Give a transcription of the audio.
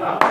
Uh,